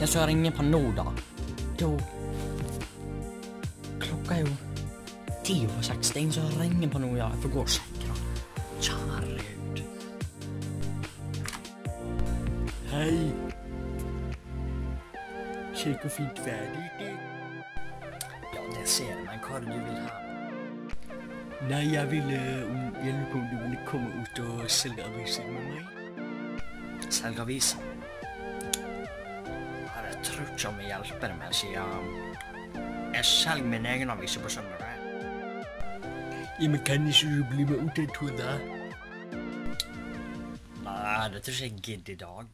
Ja, skal ringe på nå, da. Da Klokka er jo ti over seks. Det er ingen som ringer på nå, ja. Jeg får gå og sjekke, da. Kjære Gud. Hei. Se hvor fint vær det er. Ja, det ser jeg, men hva er det du vil ha? Nei, jeg ville hjelpe Jeg lurer på om du ville komme ut og selge aviser med meg? Selge aviser? Ja, Jeg tror ikke om jeg hjelper meg, med, siden jeg selger min egen avis på søndag. Ja, men kan ikke du bli med ut en tur, da? Nei, det tror ikke jeg gidder i dag.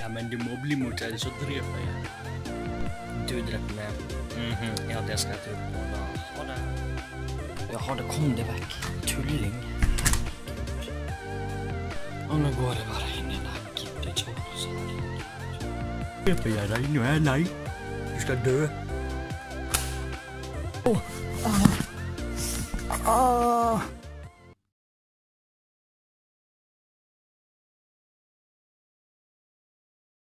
Ja, men du må bli med, ellers så dreper jeg. Du dreper meg? Mhm, ja, det skal jeg tro på. Da. Ha det. Jaha, det kom deg vekk. Tulling. Og nå går jeg bare inn i den. Jeg gidder ikke å være så herregud. Dreper jeg deg? Nå er jeg lei. Du skal dø. Åh. Ah. Ah.